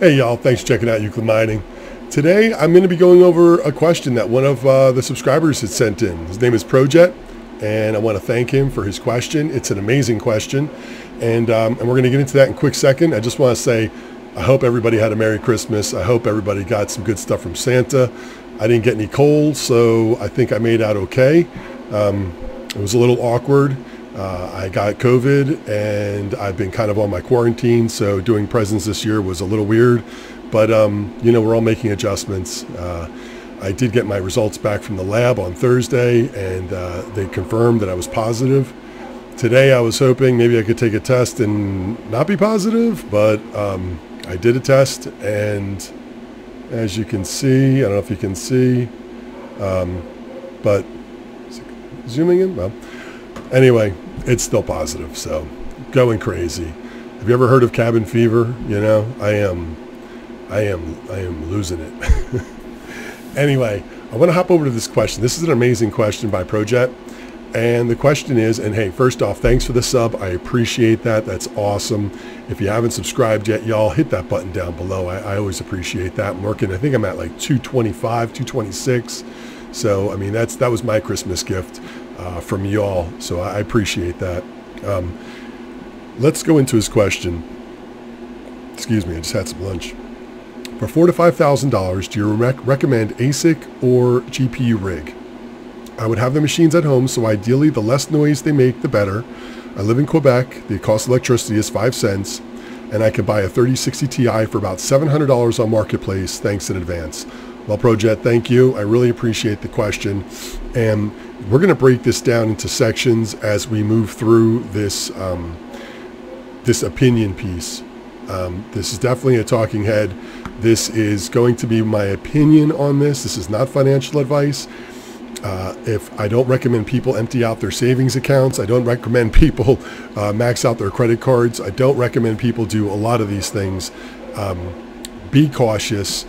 Hey y'all, thanks for checking out Euclid Mining. Today I'm going to be going over a question that one of uh, the subscribers had sent in. His name is Projet and I want to thank him for his question. It's an amazing question and, um, and we're going to get into that in a quick second. I just want to say I hope everybody had a Merry Christmas. I hope everybody got some good stuff from Santa. I didn't get any cold, so I think I made out okay. Um, it was a little awkward. Uh, I got COVID and I've been kind of on my quarantine, so doing presents this year was a little weird. But, um, you know, we're all making adjustments. Uh, I did get my results back from the lab on Thursday and uh, they confirmed that I was positive. Today I was hoping maybe I could take a test and not be positive, but um, I did a test and as you can see, I don't know if you can see, um, but zooming in, well, anyway, it's still positive, so going crazy. Have you ever heard of cabin fever? You know, I am, I am, I am losing it. anyway, I want to hop over to this question. This is an amazing question by Projet. And the question is, and hey, first off, thanks for the sub. I appreciate that. That's awesome. If you haven't subscribed yet, y'all hit that button down below. I, I always appreciate that. I'm working, I think I'm at like 225, 226. So, I mean, that's that was my Christmas gift uh, from y'all. So I appreciate that. Um, let's go into his question. Excuse me, I just had some lunch. For four to five thousand dollars, do you rec- recommend ASIC or GPU rig? I would have the machines at home, so ideally the less noise they make, the better. I live in Quebec. The cost of electricity is five cents, and I can buy a 3060 Ti for about $700 on Marketplace. Thanks in advance. Well, Projet, thank you. I really appreciate the question. And we're going to break this down into sections as we move through this, um, this opinion piece. Um, this is definitely a talking head. This is going to be my opinion on this. This is not financial advice. Uh, if I don't recommend people empty out their savings accounts, I don't recommend people uh, max out their credit cards. I don't recommend people do a lot of these things. Um, be cautious.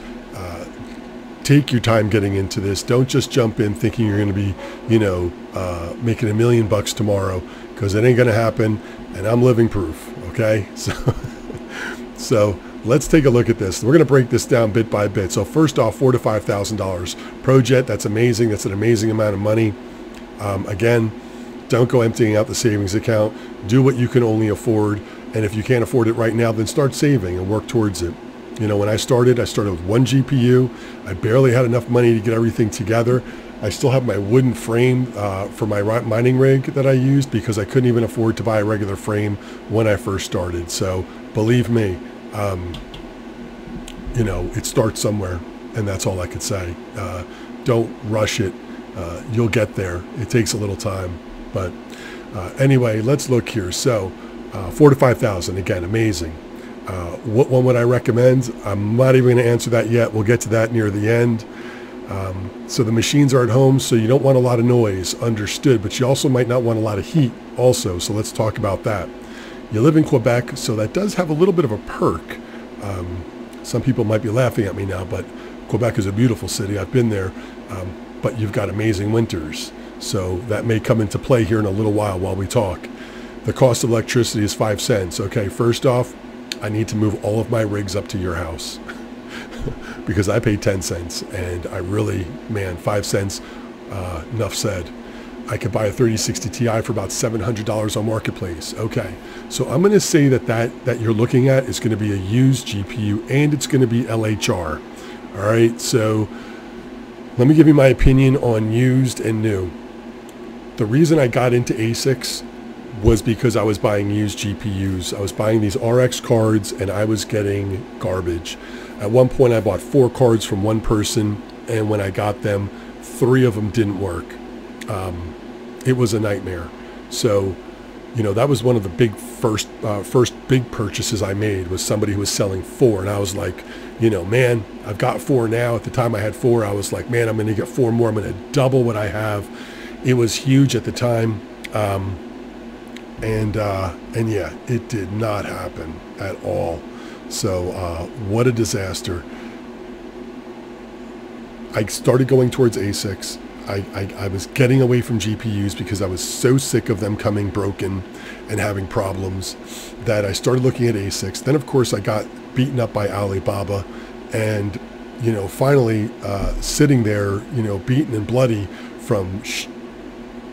Take your time getting into this. Don't just jump in thinking you're going to be, you know, uh, making a million bucks tomorrow because it ain't going to happen. And I'm living proof. Okay, so so let's take a look at this. We're going to break this down bit by bit. So first off, four to five thousand dollars. Projet, that's amazing. That's an amazing amount of money. Um, again, don't go emptying out the savings account. Do what you can only afford. And if you can't afford it right now, then start saving and work towards it. You know, when I started, I started with one GPU. I barely had enough money to get everything together. I still have my wooden frame uh, for my mining rig that I used because I couldn't even afford to buy a regular frame when I first started. So believe me, um, you know, it starts somewhere, and that's all I could say. Uh, don't rush it. Uh, you'll get there. It takes a little time, but uh, anyway, let's look here. So, uh, four to five thousand again, amazing. Uh, what one would I recommend? I'm not even going to answer that yet. We'll get to that near the end. Um, so the machines are at home, so you don't want a lot of noise, understood, but you also might not want a lot of heat also. So let's talk about that. You live in Quebec, so that does have a little bit of a perk. Um, some people might be laughing at me now, but Quebec is a beautiful city. I've been there, um, but you've got amazing winters. So that may come into play here in a little while while we talk. The cost of electricity is five cents. Okay, first off, I need to move all of my rigs up to your house because I pay 10 cents and I really, man, five cents, uh, enough said. I could buy a 3060 Ti for about $700 on Marketplace. Okay, so I'm going to say that, that that you're looking at is going to be a used GPU and it's going to be LHR. All right, so let me give you my opinion on used and new. The reason I got into ASICs was because I was buying used GPUs. I was buying these RX cards and I was getting garbage. At one point I bought four cards from one person and when I got them, three of them didn't work. Um, it was a nightmare. So, you know, that was one of the big first uh, first big purchases I made was somebody who was selling four, and I was like, you know, man, I've got four now. At the time I had four, I was like, man, I'm going to get four more. I'm going to double what I have. It was huge at the time, um, and uh, and yeah, it did not happen at all. So uh, what a disaster. I started going towards ASICs. I, I, I was getting away from GPUs because I was so sick of them coming broken and having problems that I started looking at ASICs. Then, of course, I got beaten up by Alibaba and, you know, finally uh, sitting there, you know, beaten and bloody from, sh-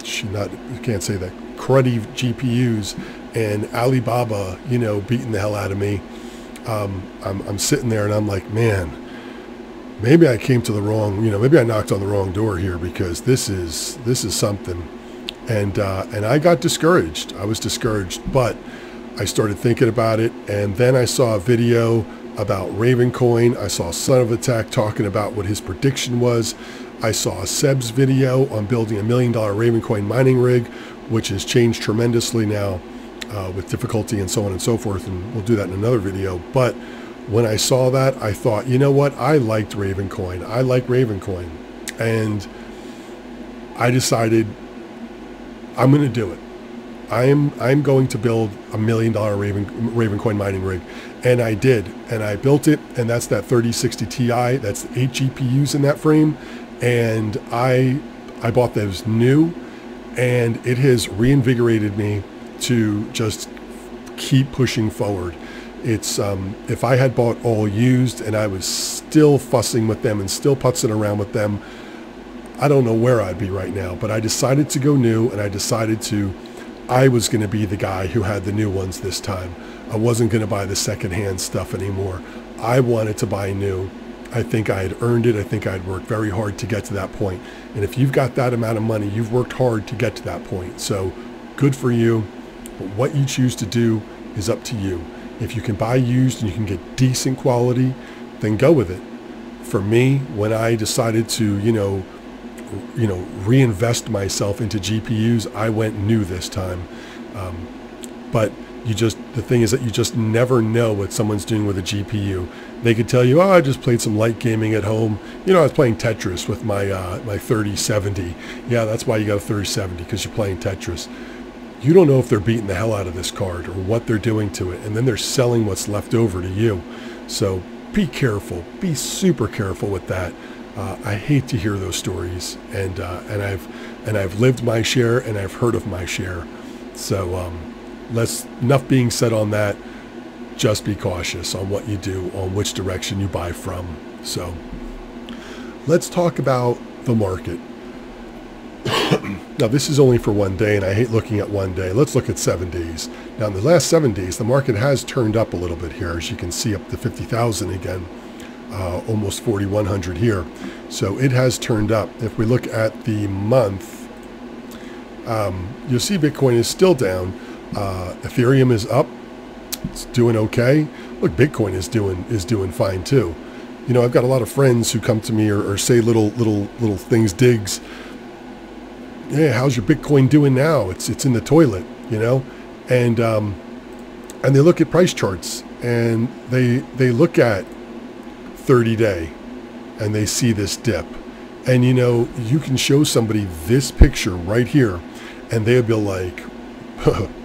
sh- not, you can't say that, cruddy GPUs and Alibaba, you know, beating the hell out of me. Um, I'm, I'm sitting there and I'm like, man, maybe I came to the wrong, you know, maybe I knocked on the wrong door here because this is this is something. And uh, and I got discouraged. I was discouraged, but I started thinking about it, and then I saw a video about Ravencoin. I saw Son of a Tech talking about what his prediction was. I saw Seb's video on building a million dollar Ravencoin mining rig, which has changed tremendously now uh, with difficulty and so on and so forth. And we'll do that in another video. But when I saw that, I thought, you know what? I liked Ravencoin. I like Ravencoin. And I decided I'm going to do it. I'm I'm going to build a million dollar Raven Ravencoin mining rig, and I did, and I built it, and that's that 3060 Ti. That's eight GPUs in that frame, and I I bought those new, and it has reinvigorated me to just keep pushing forward. It's um, if I had bought all used and I was still fussing with them and still putzing around with them, I don't know where I'd be right now. But I decided to go new and I decided to, I was going to be the guy who had the new ones this time. I wasn't going to buy the secondhand stuff anymore. I wanted to buy new. I think I had earned it. I think I'd worked very hard to get to that point. And if you've got that amount of money, you've worked hard to get to that point. So good for you. But what you choose to do is up to you. If you can buy used and you can get decent quality, then go with it. For me, when I decided to, you know, you know, reinvest myself into GPUs, I went new this time. Um, but you just the thing is that you just never know what someone's doing with a GPU. They could tell you, "Oh, I just played some light gaming at home. You know, I was playing Tetris with my uh, my 3070." Yeah, that's why you got a 3070 because you're playing Tetris you don't know if they're beating the hell out of this card or what they're doing to it. And then they're selling what's left over to you. So be careful. Be super careful with that. Uh, I hate to hear those stories, and uh, and I've and I've lived my share, and I've heard of my share. So um, let's enough being said on that. Just be cautious on what you do, on which direction you buy from. So let's talk about the market. now, this is only for one day, and I hate looking at one day. Let's look at seven days. Now, in the last seven days, the market has turned up a little bit here, as you can see, up to 50,000 again, uh, almost 4,100 here. So it has turned up. If we look at the month, um, you'll see Bitcoin is still down. Uh, Ethereum is up. It's doing okay. Look, Bitcoin is doing is doing fine too. You know, I've got a lot of friends who come to me or, or say little little little things, digs yeah, how's your Bitcoin doing now? It's it's in the toilet, you know, and um, and they look at price charts and they they look at 30 day and they see this dip, and you know you can show somebody this picture right here, and they'll be like,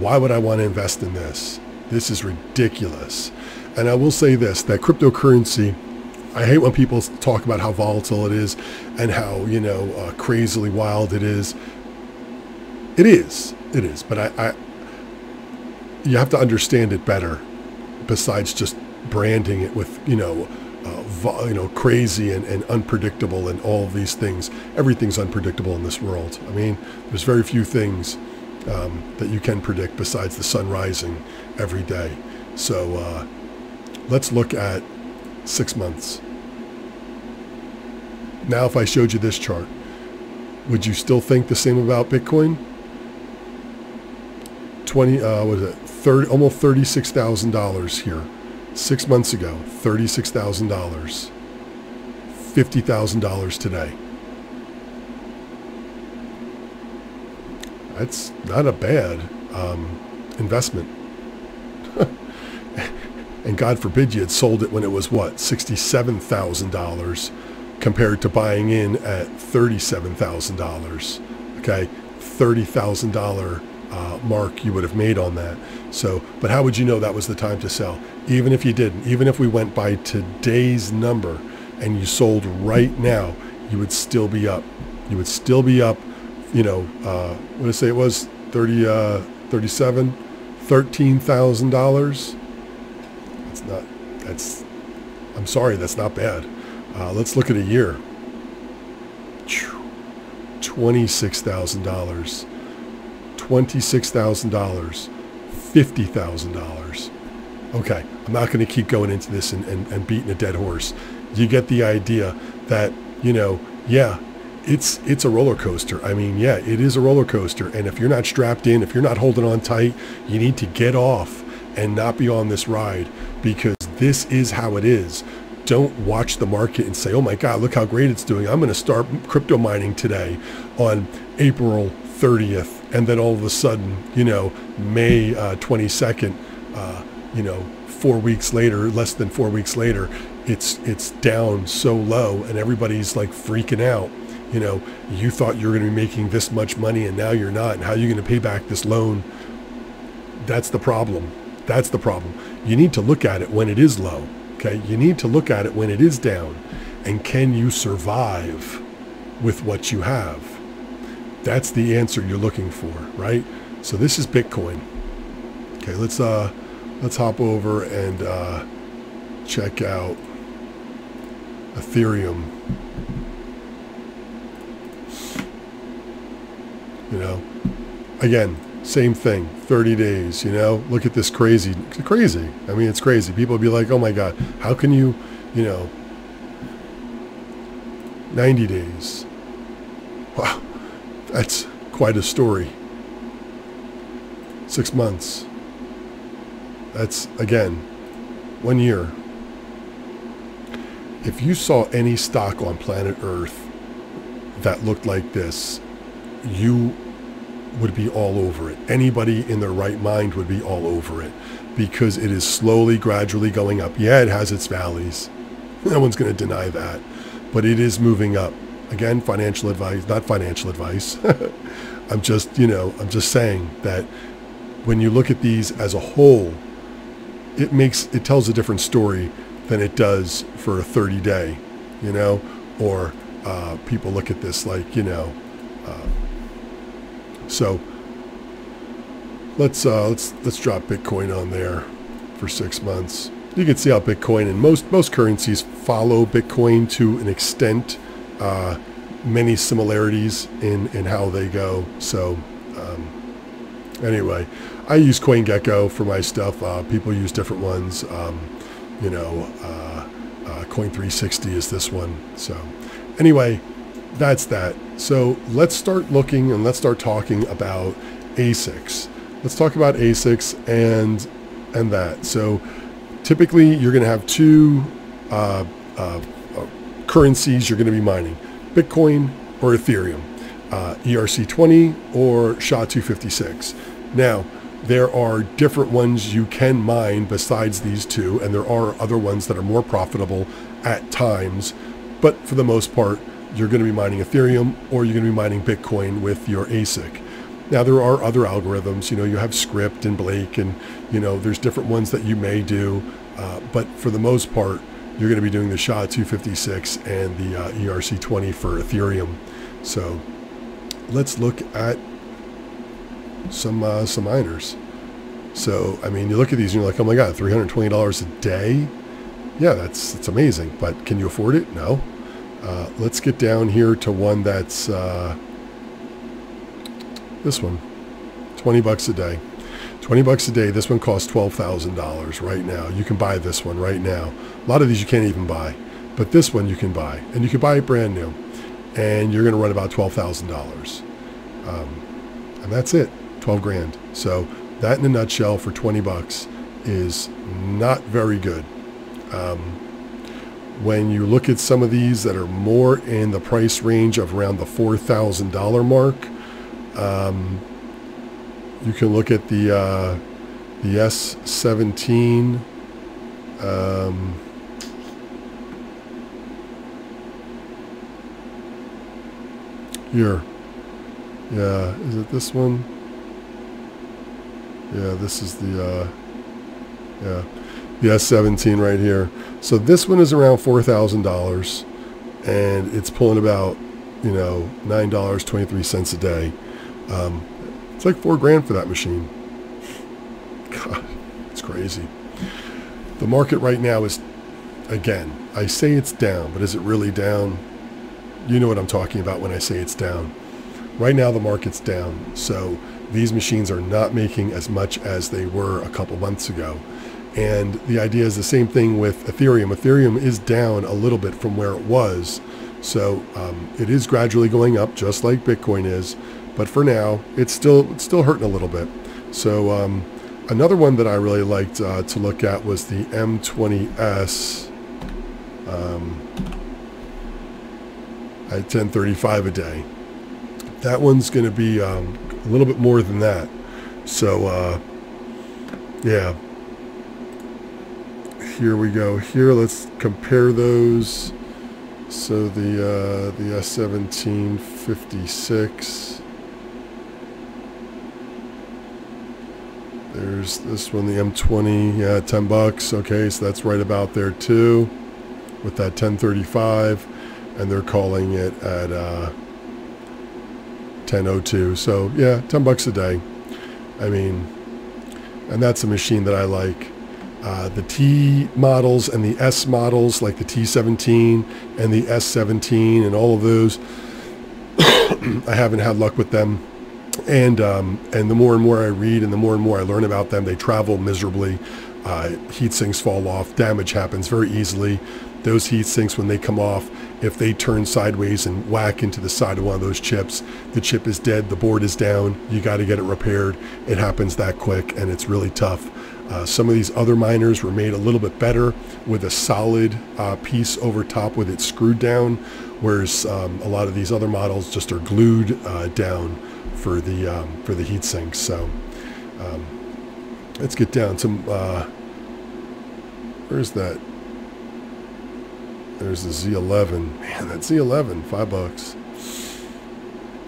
why would I want to invest in this? This is ridiculous. And I will say this: that cryptocurrency I hate when people talk about how volatile it is and how, you know, uh, crazily wild it is. It is. It is. But I, I, you have to understand it better besides just branding it with, you know, uh, you know, crazy and, and unpredictable and all these things. Everything's unpredictable in this world. I mean, there's very few things um, that you can predict besides the sun rising every day. So uh, let's look at six months. Now, if I showed you this chart, would you still think the same about Bitcoin? 20, uh, what is it? 30, almost $36,000 here. Six months ago, $36,000. $50,000 today. That's not a bad um, investment. and God forbid you had sold it when it was what, $67,000 compared to buying in at $37,000. Okay, $30,000 uh, mark you would have made on that. So, but how would you know that was the time to sell? Even if you didn't, even if we went by today's number and you sold right now, you would still be up. You would still be up, you know, uh, what did I say it was? 30, uh, 37, $13,000. That's not, that's, I'm sorry, that's not bad. Uh, let's look at a year. $26,000. $26,000. $50,000. Okay, I'm not going to keep going into this and, and, and beating a dead horse. You get the idea that, you know, yeah, it's it's a roller coaster. I mean, yeah, it is a roller coaster. And if you're not strapped in, if you're not holding on tight, you need to get off and not be on this ride because this is how it is. Don't watch the market and say, "Oh my God, look how great it's doing. I'm going to start crypto mining today on April 30th," and then all of a sudden, you know, May uh, 22nd, uh, you know, four weeks later, less than four weeks later, it's it's down so low, and everybody's like freaking out you know, you thought you were going to be making this much money and now you're not. And how are you going to pay back this loan? That's the problem. That's the problem. You need to look at it when it is low. Okay. You need to look at it when it is down. And can you survive with what you have? That's the answer you're looking for, right? So this is Bitcoin. Okay, let's uh let's hop over and uh, check out Ethereum. You know, again, same thing. 30 days. You know, look at this crazy, crazy. I mean, it's crazy. People be like, "Oh my God, how can you?" You know, 90 days. Wow, that's quite a story. Six months. That's again, one year. If you saw any stock on planet Earth that looked like this, you would be all over it. Anybody in their right mind would be all over it because it is slowly, gradually going up. Yeah, it has its valleys. No one's going to deny that. But it is moving up. Again, financial advice, not financial advice. I'm just, you know, I'm just saying that when you look at these as a whole, it makes, it tells a different story than it does for a 30 day, you know, or uh, people look at this like, you know, uh, so let's uh, let's let's drop Bitcoin on there for six months. You can see how Bitcoin and most most currencies follow Bitcoin to an extent. Uh, many similarities in in how they go. So um, anyway, I use CoinGecko for my stuff. Uh, people use different ones. Um, you know, uh, uh, Coin360 is this one. So anyway, that's that. So let's start looking and let's start talking about ASICs. Let's talk about ASICs and and that. So typically you're going to have two uh, uh, uh, currencies you're going to be mining, Bitcoin or Ethereum, uh, ERC20 or SHA-256. Now, there are different ones you can mine besides these two, and there are other ones that are more profitable at times, but for the most part, you're going to be mining Ethereum or you're going to be mining Bitcoin with your ASIC. Now there are other algorithms, you know, you have Scrypt and Blake and, you know, there's different ones that you may do. Uh, but for the most part, you're going to be doing the SHA-256 and the uh, ERC20 for Ethereum. So let's look at some, uh, some miners. So, I mean, you look at these and you're like, oh my God, $320 a day? Yeah, that's, that's amazing. But can you afford it? No. Uh, let's get down here to one that's uh, this one, 20 bucks a day. 20 bucks a day. This one costs $12,000 right now. You can buy this one right now. A lot of these you can't even buy, but this one you can buy, and you can buy it brand new, and you're going to run about $12,000. Um, and that's it, 12 grand. So that in a nutshell for 20 bucks is not very good. Um, when you look at some of these that are more in the price range of around the $4,000 mark, um, you can look at the uh, the S17. Um, here. Yeah, is it this one? Yeah, this is the, uh, yeah, the S17 right here. So this one is around $4,000 and it's pulling about, you know, $9.23 a day. Um, it's like four grand for that machine. God, it's crazy. The market right now is, again, I say it's down, but is it really down? You know what I'm talking about when I say it's down. Right now, the market's down. So these machines are not making as much as they were a couple months ago. And the idea is the same thing with Ethereum. Ethereum is down a little bit from where it was. So um, it is gradually going up, just like Bitcoin is. But for now, it's still it's still hurting a little bit. So um, another one that I really liked uh, to look at was the M20S um, at 1035 a day. That one's going to be um, a little bit more than that. So uh, yeah, here we go. Here, let's compare those. So the uh, the S1756. There's this one, the M20, yeah, 10 bucks. Okay, so that's right about there too, with that 1035, and they're calling it at uh, 1002. So yeah, 10 bucks a day. I mean, and that's a machine that I like. Uh, the T models and the S models, like the T17 and the S17 and all of those, I haven't had luck with them. And um, and the more and more I read and the more and more I learn about them, they travel miserably. Uh, heat sinks fall off. Damage happens very easily. Those heat sinks, when they come off, if they turn sideways and whack into the side of one of those chips, the chip is dead. The board is down. You got to get it repaired. It happens that quick, and it's really tough. Uh, some of these other miners were made a little bit better with a solid uh, piece over top with it screwed down, whereas um, a lot of these other models just are glued uh, down for the um, for the heat sinks. So um, let's get down some. Uh, where's that? There's the Z11. Man, that Z11, five bucks.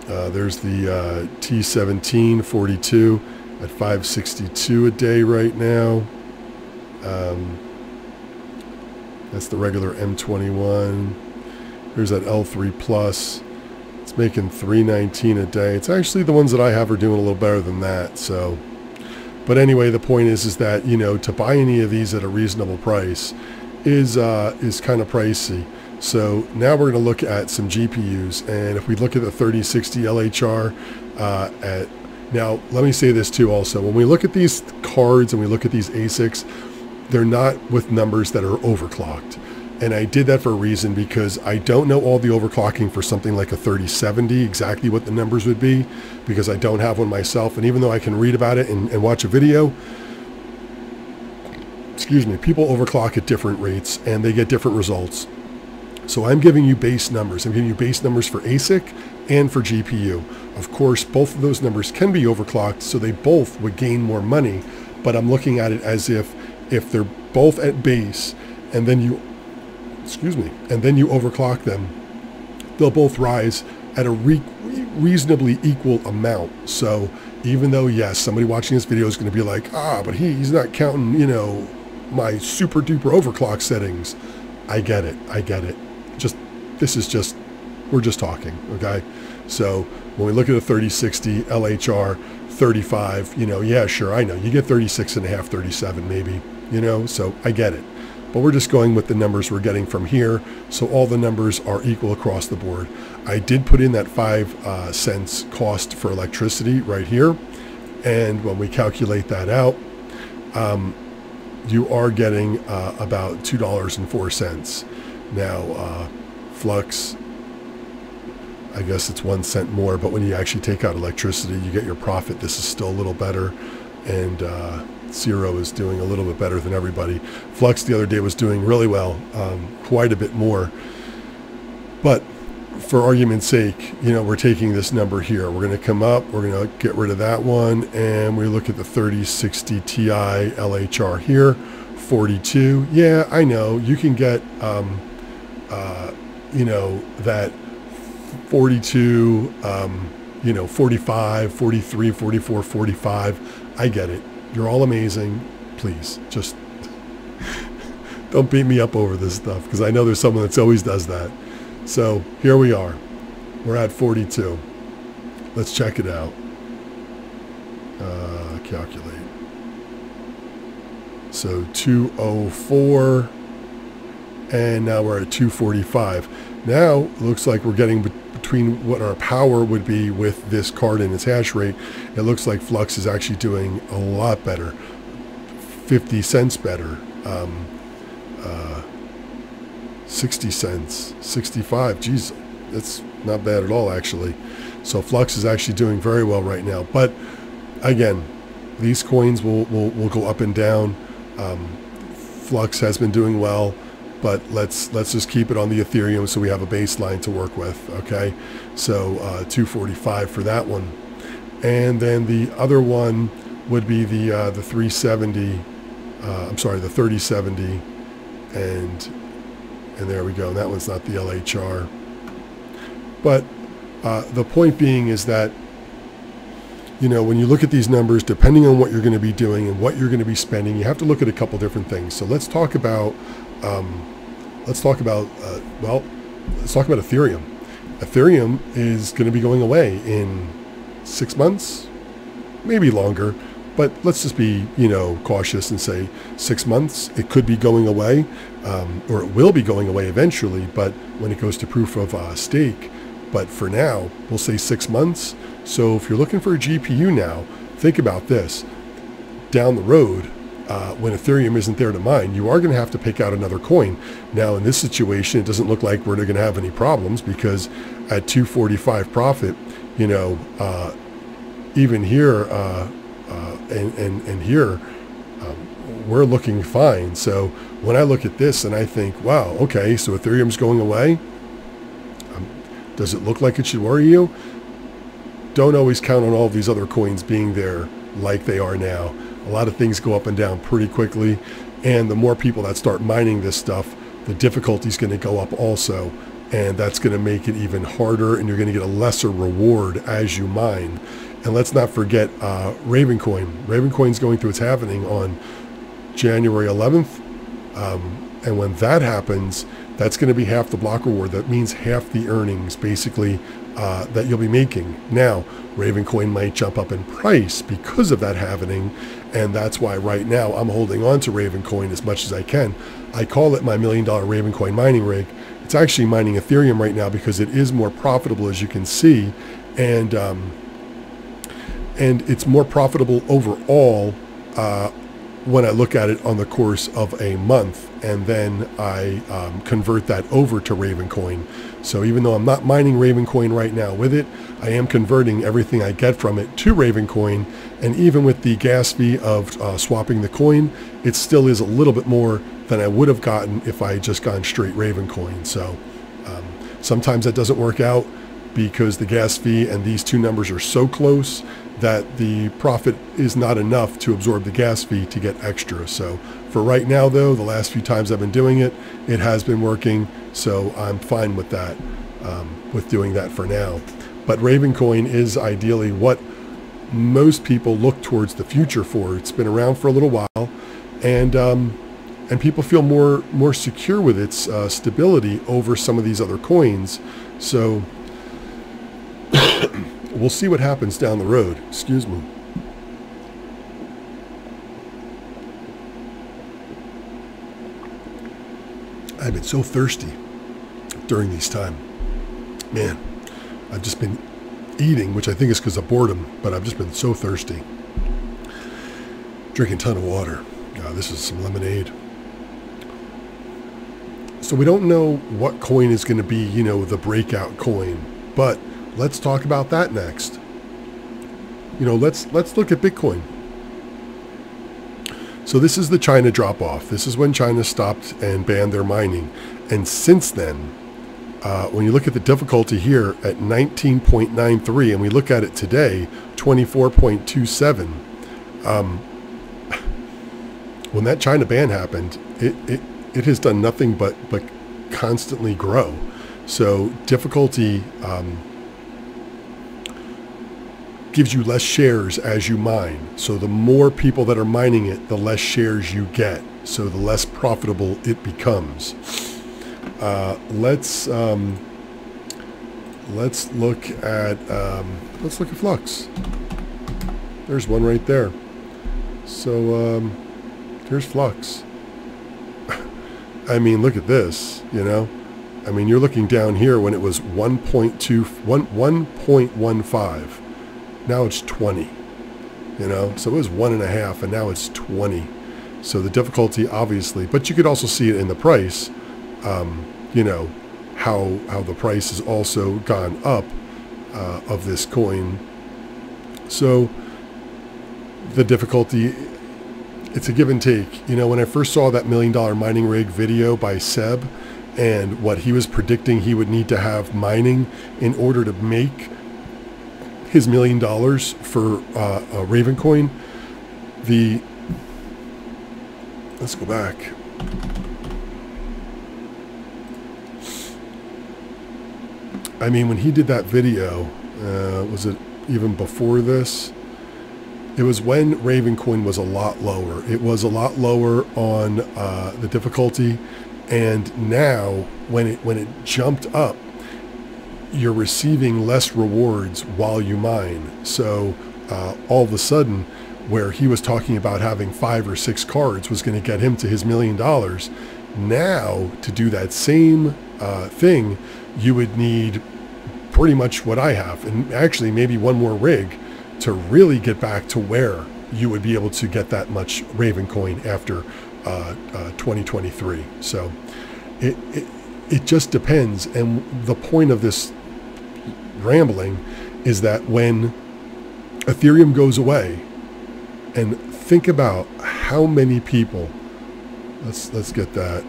Uh, there's the uh, T17 42 at 562 a day right now. Um, that's the regular M21. Here's that L3 Plus. It's making 319 a day. It's actually the ones that I have are doing a little better than that. So, but anyway, the point is, is that you know to buy any of these at a reasonable price is uh, is kind of pricey. So now we're going to look at some GPUs, and if we look at the 3060 LHR uh, at now, let me say this too also. When we look at these cards and we look at these ASICs, they're not with numbers that are overclocked. And I did that for a reason because I don't know all the overclocking for something like a 3070, exactly what the numbers would be, because I don't have one myself. And even though I can read about it and, and watch a video, excuse me, people overclock at different rates and they get different results. So I'm giving you base numbers. I'm giving you base numbers for ASIC and for GPU. Of course, both of those numbers can be overclocked, so they both would gain more money. But I'm looking at it as if if they're both at base, and then you, excuse me, and then you overclock them, they'll both rise at a re- reasonably equal amount. So even though yes, somebody watching this video is going to be like, ah, but he, he's not counting, you know, my super duper overclock settings. I get it. I get it. Just this is just we're just talking, okay? So when we look at the 3060 LHR 35, you know, yeah, sure, I know. You get 36 and a half, 37 maybe, you know, so I get it. But we're just going with the numbers we're getting from here. So all the numbers are equal across the board. I did put in that five uh, cents cost for electricity right here. And when we calculate that out, um, you are getting uh, about $2.04. Now, uh, Flux I guess it's one cent more, but when you actually take out electricity, you get your profit. This is still a little better, and uh, Zero is doing a little bit better than everybody. Flux the other day was doing really well, um, quite a bit more. But for argument's sake, you know, we're taking this number here. We're going to come up, we're going to get rid of that one, and we look at the 3060 Ti LHR here, 42. Yeah, I know you can get, um, uh, you know, that 42, um, you know, 45, 43, 44, 45. I get it. You're all amazing. Please, just don't beat me up over this stuff because I know there's someone that always does that. So here we are. We're at 42. Let's check it out. Uh, calculate. So 204 and now we're at 245. Now looks like we're getting between what our power would be with this card and its hash rate. It looks like Flux is actually doing a lot better, 50 cents better, um, uh, 60 cents, 65. Geez, that's not bad at all actually. So Flux is actually doing very well right now. But again, these coins will, will, will go up and down. Um, Flux has been doing well but let's let's just keep it on the Ethereum so we have a baseline to work with. Okay, so uh, 245 for that one, and then the other one would be the uh, the 370. Uh, I'm sorry, the 3070, and and there we go. And that one's not the LHR, but uh, the point being is that you know, when you look at these numbers, depending on what you're going to be doing and what you're going to be spending, you have to look at a couple different things. So let's talk about um, let's talk about uh, well, let's talk about Ethereum. Ethereum is going to be going away in six months, maybe longer, but let's just be you know cautious and say six months. It could be going away, um, or it will be going away eventually. But when it goes to proof of uh, stake, but for now we'll say six months. So if you're looking for a GPU now, think about this. Down the road, uh, when Ethereum isn't there to mine, you are going to have to pick out another coin. Now, in this situation, it doesn't look like we're going to have any problems because at 245 profit, you know, uh, even here uh, uh, and, and, and here, um, we're looking fine. So when I look at this and I think, wow, okay, so Ethereum's going away. Um, does it look like it should worry you? Don't always count on all these other coins being there like they are now a lot of things go up and down pretty quickly. And the more people that start mining this stuff, the difficulty is going to go up also. And that's going to make it even harder and you're going to get a lesser reward as you mine. And let's not forget uh, Ravencoin. Ravencoin's going through its halving on January 11th. Um, and when that happens, that's going to be half the block reward. That means half the earnings basically uh, that you'll be making. Now, Ravencoin might jump up in price because of that happening, and that's why right now I'm holding on to Ravencoin as much as I can. I call it my million dollar Ravencoin mining rig. It's actually mining Ethereum right now because it is more profitable, as you can see, and um, and it's more profitable overall uh, when I look at it on the course of a month, and then I um, convert that over to Ravencoin. So even though I'm not mining Ravencoin right now with it, I am converting everything I get from it to Ravencoin. And even with the gas fee of uh, swapping the coin, it still is a little bit more than I would have gotten if I had just gone straight Ravencoin. So um, sometimes that doesn't work out because the gas fee and these two numbers are so close that the profit is not enough to absorb the gas fee to get extra. So for right now, though, the last few times I've been doing it, it has been working. So I'm fine with that, um, with doing that for now. But Ravencoin is ideally what most people look towards the future for. It's been around for a little while, and um, and people feel more more secure with its uh, stability over some of these other coins. So we'll see what happens down the road. Excuse me. I've been so thirsty during these time. Man, I've just been eating, which I think is because of boredom, but I've just been so thirsty. Drinking a ton of water. This is some lemonade. So we don't know what coin is going to be, you know, the breakout coin, but let's talk about that next. You know, let's let's look at Bitcoin. So this is the China drop off. This is when China stopped and banned their mining. And since then, uh, when you look at the difficulty here at 19.93 and we look at it today, 24.27, um, when that China ban happened, it, it, it has done nothing but, but constantly grow. So difficulty um, gives you less shares as you mine. So the more people that are mining it, the less shares you get. So the less profitable it becomes. Uh, let's um, let's look at um, let's look at Flux. There's one right there. So um, here's Flux. I mean, look at this. You know, I mean, you're looking down here when it was 1.2, 1.15. Now it's 20. You know, so it was one and a half, and now it's 20. So the difficulty, obviously, but you could also see it in the price. Um, you know, how how the price has also gone up uh, of this coin. So the difficulty, it's a give and take. You know, when I first saw that million dollar mining rig video by Seb, and what he was predicting he would need to have mining in order to make his million dollars for uh, a Raven coin, the let's go back. I mean, when he did that video, uh, was it even before this? It was when Ravencoin was a lot lower. It was a lot lower on uh, the difficulty, and now when it when it jumped up, you're receiving less rewards while you mine. So uh, all of a sudden, where he was talking about having five or six cards was going to get him to his million dollars, now to do that same uh, thing, you would need pretty much what I have, and actually maybe one more rig to really get back to where you would be able to get that much Raven coin after uh, uh, 2023. So it, it it just depends, and the point of this rambling is that when Ethereum goes away, and think about how many people. Let's let's get that.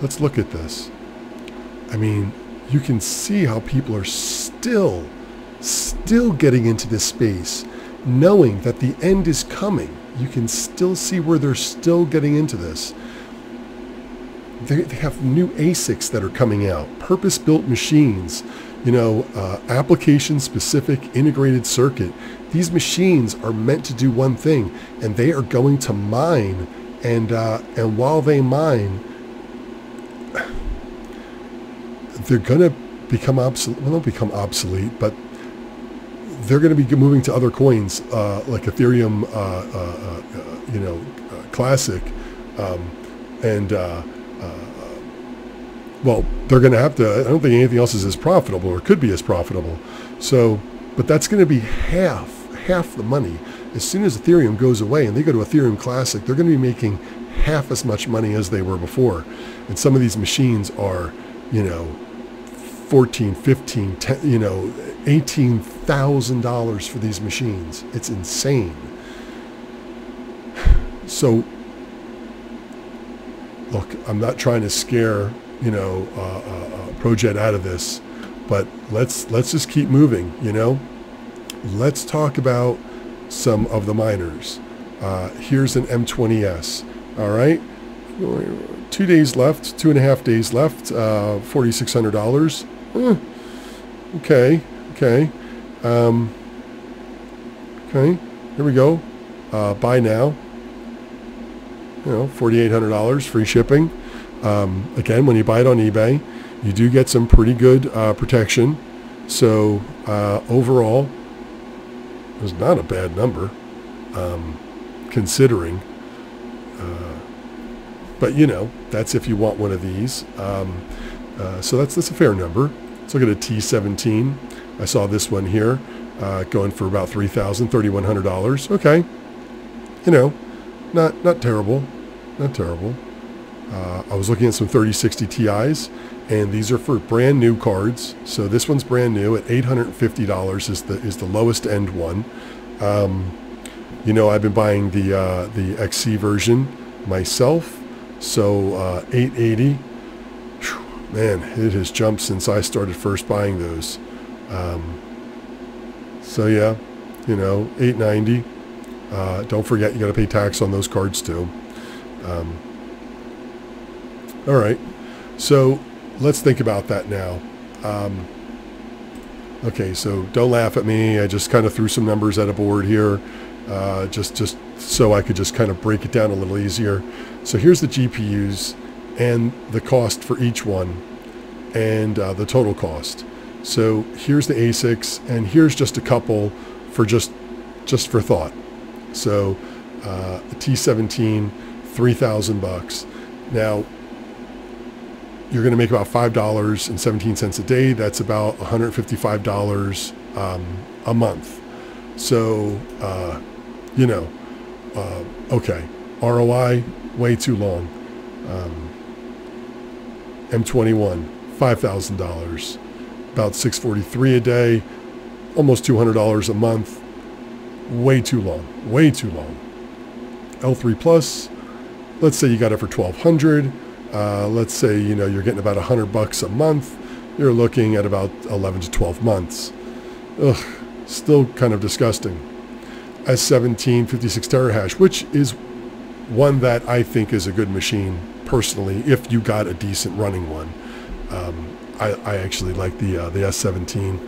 Let's look at this. I mean, you can see how people are still still getting into this space, knowing that the end is coming. You can still see where they're still getting into this. They, they have new ASICs that are coming out, purpose-built machines, you know, uh, application-specific integrated circuit. These machines are meant to do one thing, and they are going to mine. And uh, and while they mine, they're going to become obsolete. Well, they'll become obsolete, but they're going to be moving to other coins uh, like Ethereum, uh, uh, uh you know, Classic, um, and Uh, well, they're going to have to. I don't think anything else is as profitable or could be as profitable. So, but that's going to be half half the money. As soon as Ethereum goes away and they go to Ethereum Classic, they're going to be making half as much money as they were before. And some of these machines are, you know, 14, 15, 10, you know, $18,000 for these machines. It's insane. So, look, I'm not trying to scare, you know, uh, uh, uh, Projet out of this, but let's let's just keep moving, you know. Let's talk about some of the miners. Uh, here's an M20S. All right, two days left, two and a half days left, uh, $4,600. Eh, okay, okay. Um, okay, here we go. Uh, buy now. You know, $4,800 free shipping. Um, again, when you buy it on eBay, you do get some pretty good uh, protection. So uh, overall, it was not a bad number, um, considering. Uh, but you know, that's if you want one of these. Um, uh, so that's that's a fair number. Let's look at a T17. I saw this one here uh, going for about three thousand, thirty-one hundred dollars. Okay, you know, not not terrible, not terrible. Uh, I was looking at some 3060 Ti's, and these are for brand new cards. So this one's brand new at $850 is the is the lowest end one. Um, you know, I've been buying the uh, the XC version myself, so uh, 880 man, it has jumped since I started first buying those. Um, so yeah, you know, 890. Uh, don't forget, you got to pay tax on those cards too. Um, all right, so let's think about that now. Um, okay, so don't laugh at me. I just kind of threw some numbers at a board here, uh, just just so I could just kind of break it down a little easier. So here's the GPUs and the cost for each one. and uh, the total cost. So here's the ASICs, and here's just a couple for just just for thought. So uh, a T17, three thousand bucks. Now you're going to make about five dollars and seventeen cents a day. That's about 155 dollars um, a month. So uh, you know, uh, okay, ROI way too long. Um, M21, five thousand dollars, about 643 a day, almost $200 a month. Way too long, way too long. L3 Plus, let's say you got it for 1200 uh, let's say you know you're getting about 100 bucks a month. You're looking at about 11 to 12 months. Ugh still kind of disgusting. S17 56 terahash which is one that i think is a good machine personally if you got a decent running one. Um, I, I, actually like the uh, the s17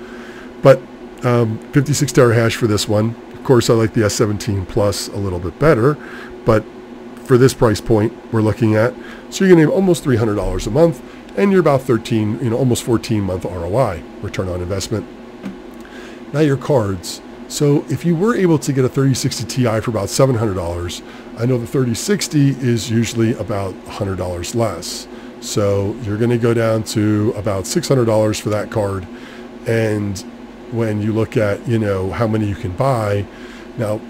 but um, 56 terahash for this one of course i like the s17 plus a little bit better but for this price point we're looking at. So you're going to almost $300 a month and you're about 13, you know, almost 14 month ROI, return on investment. Now your cards. So if you were able to get a 3060 Ti for about $700, I know the 3060 is usually about $100 less. So you're going to go down to about $600 for that card. And when you look at, you know, how many you can buy, now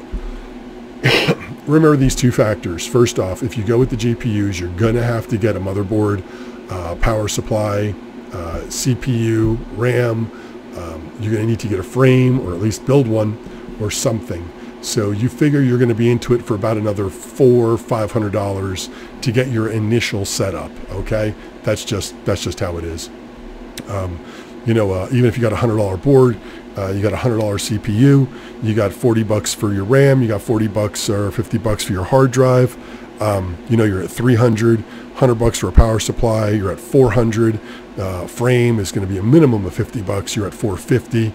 remember these two factors. First off, if you go with the GPUs, you're going to have to get a motherboard, uh, power supply, uh, CPU, RAM. Um, you're going to need to get a frame or at least build one or something. So you figure you're going to be into it for about another four, five hundred dollars to get your initial setup. Okay, that's just that's just how it is. Um, you know, uh, even if you got a hundred dollar board, uh, you got a hundred dollar CPU, you got 40 bucks for your RAM, you got 40 bucks or 50 bucks for your hard drive. Um, you know, you're at 300, 100 bucks for a power supply, you're at 400. Uh, frame is going to be a minimum of 50 bucks, you're at 450.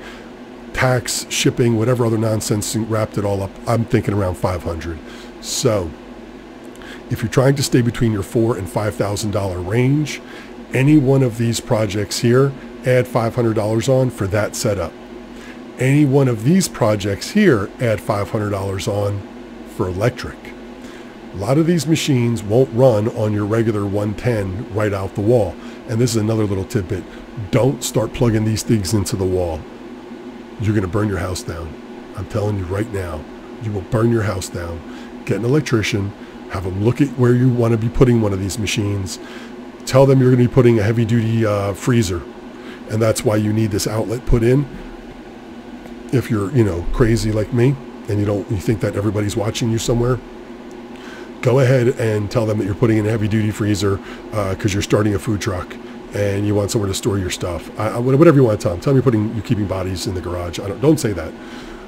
Tax, shipping, whatever other nonsense wrapped it all up, I'm thinking around 500. So if you're trying to stay between your four and $5,000 range, any one of these projects here, add $500 on for that setup any one of these projects here add $500 on for electric. A lot of these machines won't run on your regular 110 right out the wall. And this is another little tidbit. Don't start plugging these things into the wall. You're going to burn your house down. I'm telling you right now, you will burn your house down. Get an electrician, have them look at where you want to be putting one of these machines. Tell them you're going to be putting a heavy duty uh, freezer. And that's why you need this outlet put in if you're, you know, crazy like me and you don't, you think that everybody's watching you somewhere, go ahead and tell them that you're putting in a heavy duty freezer because uh, you're starting a food truck and you want somewhere to store your stuff. I, whatever you want to tell them. Tell them you're putting, you're keeping bodies in the garage. I don't, don't say that.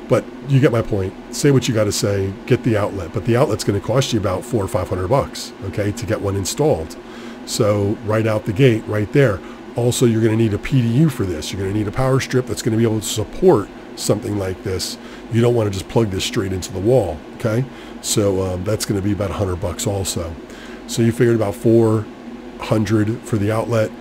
But you get my point. Say what you got to say. Get the outlet, but the outlet's going to cost you about four or five hundred bucks, okay, to get one installed. So right out the gate, right there. Also, you're going to need a PDU for this. You're going to need a power strip that's going to be able to support something like this, you don't want to just plug this straight into the wall. Okay, so um, that's going to be about 100 bucks also. So you figured about 400 for the outlet,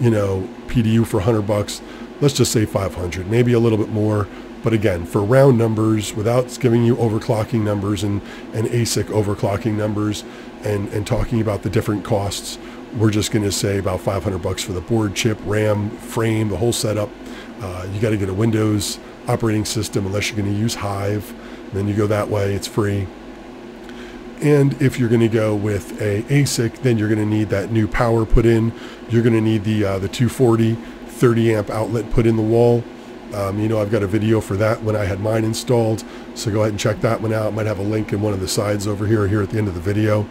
you know, PDU for 100 bucks. Let's just say 500, maybe a little bit more. But again, for round numbers, without giving you overclocking numbers and, and ASIC overclocking numbers and, and talking about the different costs, we're just going to say about 500 bucks for the board chip, RAM, frame, the whole setup. Uh, you got to get a Windows operating system unless you're going to use Hive. Then you go that way, it's free. And if you're going to go with a ASIC, then you're going to need that new power put in. You're going to need the uh, the 240 30 amp outlet put in the wall. Um, you know, I've got a video for that when I had mine installed. So go ahead and check that one out. Might have a link in one of the sides over here, here at the end of the video.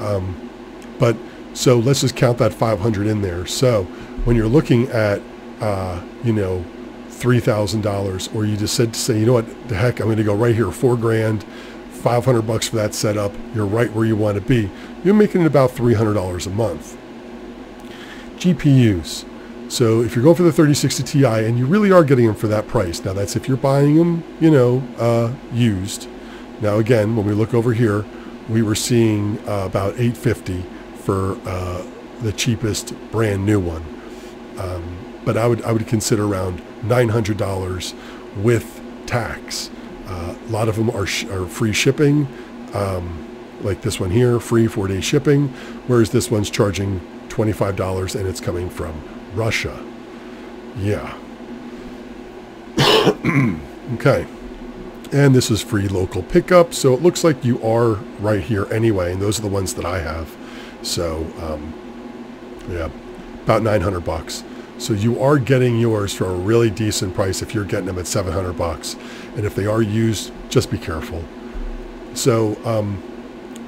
Um, but so let's just count that 500 in there. So when you're looking at, uh, you know, $3,000 or you just said to say, you know what, the heck, I'm going to go right here, four grand, 500 bucks for that setup. You're right where you want to be. You're making it about $300 a month. GPUs. So if you're going for the 3060 Ti and you really are getting them for that price, now that's if you're buying them, you know, uh, used. Now again, when we look over here, we were seeing uh, about 850 for uh, the cheapest brand new one. Um, but I would I would consider around $900 with tax. Uh, a lot of them are, sh- are free shipping, um, like this one here, free four day shipping, whereas this one's charging $25 and it's coming from Russia. Yeah. okay. And this is free local pickup. So it looks like you are right here anyway. And those are the ones that I have. So, um, yeah, about 900 bucks. So you are getting yours for a really decent price if you're getting them at 700 bucks. And if they are used, just be careful. So, um,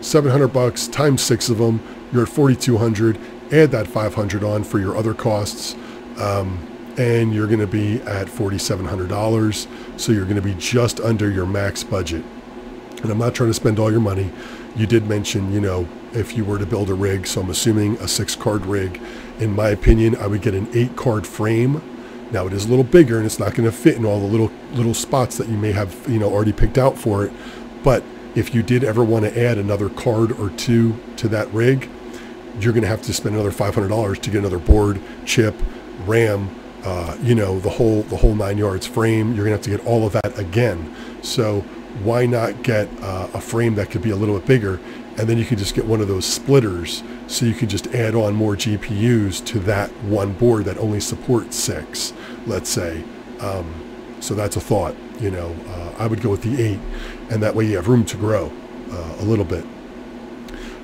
700 bucks times six of them, you're at 4,200. Add that 500 on for your other costs. Um, and you're going to be at $4,700. So you're going to be just under your max budget. And I'm not trying to spend all your money. You did mention, you know, if you were to build a rig, so I'm assuming a six card rig. In my opinion, I would get an eight card frame. Now it is a little bigger and it's not going to fit in all the little little spots that you may have, you know, already picked out for it. But if you did ever want to add another card or two to that rig, you're going to have to spend another $500 to get another board, chip, RAM, uh, you know, the whole the whole nine yards frame. You're going to have to get all of that again. So why not get uh, a frame that could be a little bit bigger, and then you could just get one of those splitters, so you could just add on more GPUs to that one board that only supports six, let's say. Um, so that's a thought. You know, uh, I would go with the eight, and that way you have room to grow uh, a little bit.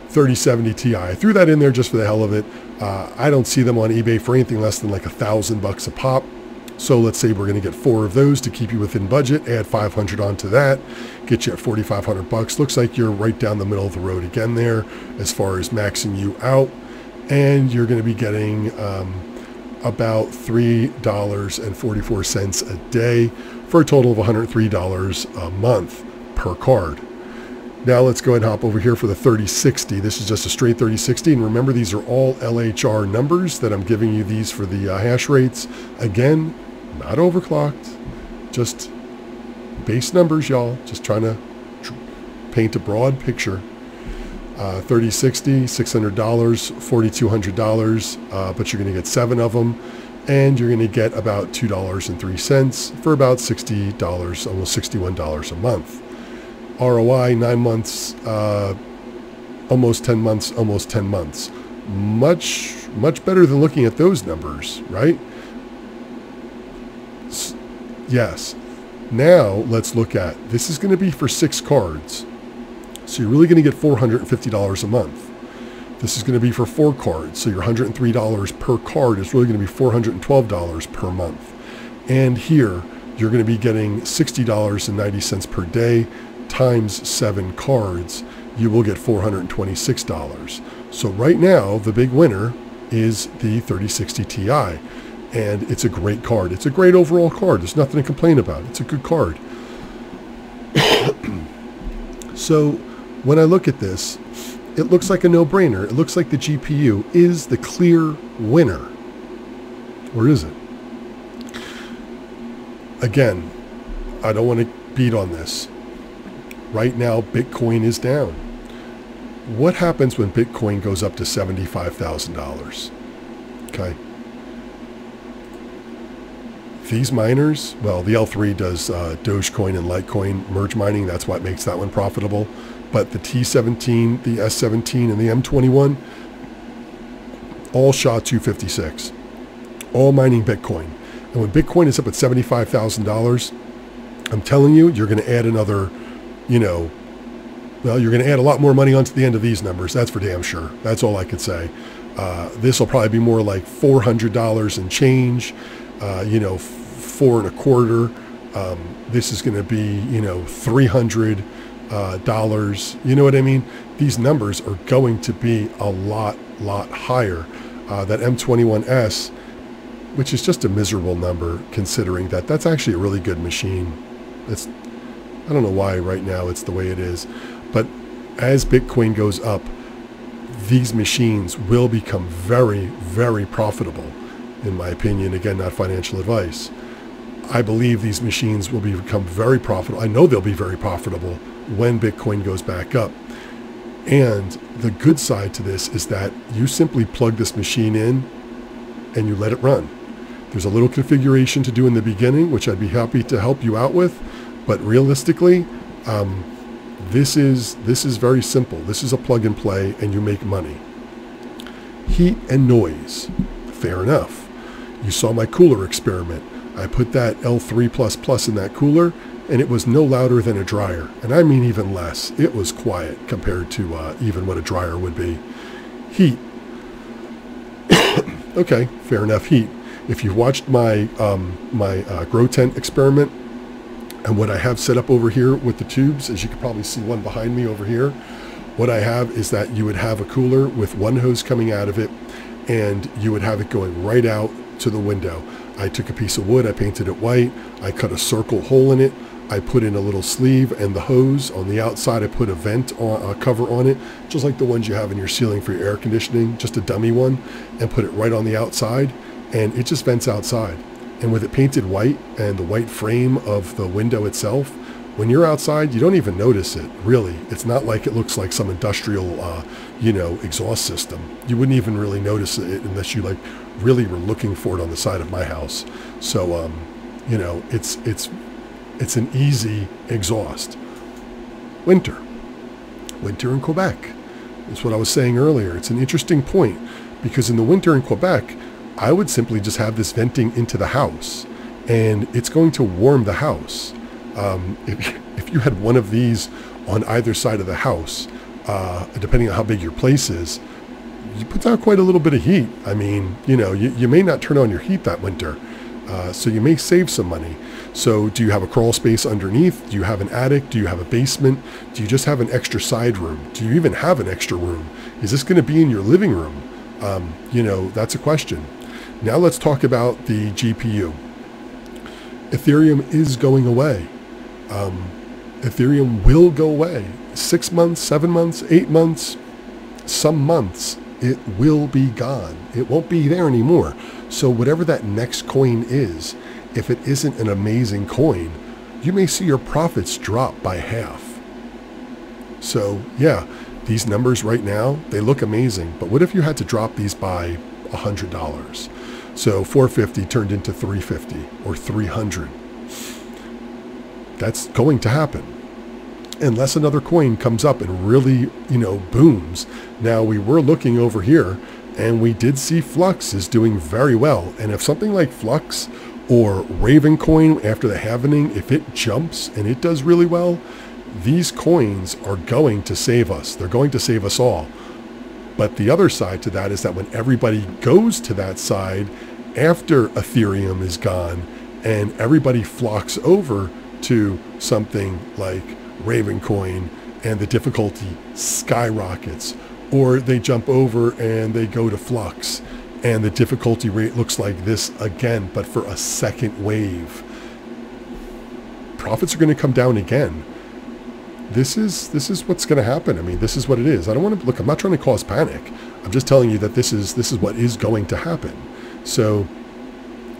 3070 Ti. I threw that in there just for the hell of it. Uh, I don't see them on eBay for anything less than like a thousand bucks a pop. So let's say we're going to get four of those to keep you within budget. Add 500 onto that, get you at 4,500 bucks. Looks like you're right down the middle of the road again there, as far as maxing you out, and you're going to be getting um, about three dollars and 44 cents a day for a total of 103 dollars a month per card. Now let's go ahead and hop over here for the 3060. This is just a straight 3060. And remember, these are all LHR numbers that I'm giving you these for the uh, hash rates. Again, not overclocked, just base numbers, y'all. Just trying to tr- paint a broad picture. Uh, 3060, $600, $4,200, uh, but you're going to get seven of them. And you're going to get about $2.03 for about $60, almost $61 a month. ROI, nine months, uh, almost 10 months, almost 10 months. Much, much better than looking at those numbers, right? Yes. Now let's look at, this is going to be for six cards. So you're really going to get $450 a month. This is going to be for four cards. So your $103 per card is really going to be $412 per month. And here, you're going to be getting $60.90 per day times seven cards, you will get $426. So right now, the big winner is the 3060 Ti. And it's a great card. It's a great overall card. There's nothing to complain about. It's a good card. so when I look at this, it looks like a no-brainer. It looks like the GPU is the clear winner. Or is it? Again, I don't want to beat on this. Right now, Bitcoin is down. What happens when Bitcoin goes up to $75,000? Okay. These miners, well, the L3 does uh, Dogecoin and Litecoin merge mining. That's what makes that one profitable. But the T17, the S17, and the M21 all SHA-256, all mining Bitcoin. And when Bitcoin is up at $75,000, I'm telling you, you're going to add another you know, well, you're going to add a lot more money onto the end of these numbers. That's for damn sure. That's all I could say. Uh, this will probably be more like $400 and change, uh, you know, four and a quarter. Um, this is going to be, you know, 300 uh, dollars. You know what I mean? These numbers are going to be a lot, lot higher. Uh, that M21S, which is just a miserable number considering that that's actually a really good machine. It's I don't know why right now it's the way it is. But as Bitcoin goes up, these machines will become very, very profitable, in my opinion. Again, not financial advice. I believe these machines will become very profitable. I know they'll be very profitable when Bitcoin goes back up. And the good side to this is that you simply plug this machine in and you let it run. There's a little configuration to do in the beginning, which I'd be happy to help you out with. But realistically, um, this is this is very simple. This is a plug and play, and you make money. Heat and noise, fair enough. You saw my cooler experiment. I put that L3++ in that cooler, and it was no louder than a dryer. And I mean even less. It was quiet compared to uh, even what a dryer would be. Heat. okay, fair enough. Heat. If you've watched my um, my uh, grow tent experiment and what I have set up over here with the tubes, as you can probably see one behind me over here, what I have is that you would have a cooler with one hose coming out of it and you would have it going right out to the window. I took a piece of wood, I painted it white, I cut a circle hole in it, I put in a little sleeve and the hose on the outside. I put a vent on, a cover on it, just like the ones you have in your ceiling for your air conditioning, just a dummy one, and put it right on the outside and it just vents outside. And with it painted white and the white frame of the window itself, when you're outside, you don't even notice it, really. It's not like it looks like some industrial, uh, you know, exhaust system. You wouldn't even really notice it unless you like really were looking for it on the side of my house. So, um, you know, it's, it's, it's an easy exhaust. Winter. Winter in Quebec. That's what I was saying earlier. It's an interesting point because in the winter in Quebec, I would simply just have this venting into the house and it's going to warm the house. Um, if, if you had one of these on either side of the house, uh, depending on how big your place is, you put out quite a little bit of heat. I mean, you know, you, you may not turn on your heat that winter, uh, so you may save some money. So do you have a crawl space underneath? Do you have an attic? Do you have a basement? Do you just have an extra side room? Do you even have an extra room? Is this going to be in your living room? Um, you know, that's a question. Now let's talk about the GPU. Ethereum is going away. Um, Ethereum will go away. Six months, seven months, eight months, some months, it will be gone. It won't be there anymore. So whatever that next coin is, if it isn't an amazing coin, you may see your profits drop by half. So yeah, these numbers right now, they look amazing. But what if you had to drop these by $100? So 450 turned into 350 or 300. That's going to happen. Unless another coin comes up and really, you know, booms. Now we were looking over here and we did see Flux is doing very well. And if something like Flux or Ravencoin after the halvening, if it jumps and it does really well, these coins are going to save us. They're going to save us all. But the other side to that is that when everybody goes to that side after Ethereum is gone and everybody flocks over to something like Ravencoin and the difficulty skyrockets, or they jump over and they go to Flux and the difficulty rate looks like this again, but for a second wave. Profits are going to come down again this is this is what's going to happen. I mean, this is what it is. I don't want to look. I'm not trying to cause panic. I'm just telling you that this is this is what is going to happen. So,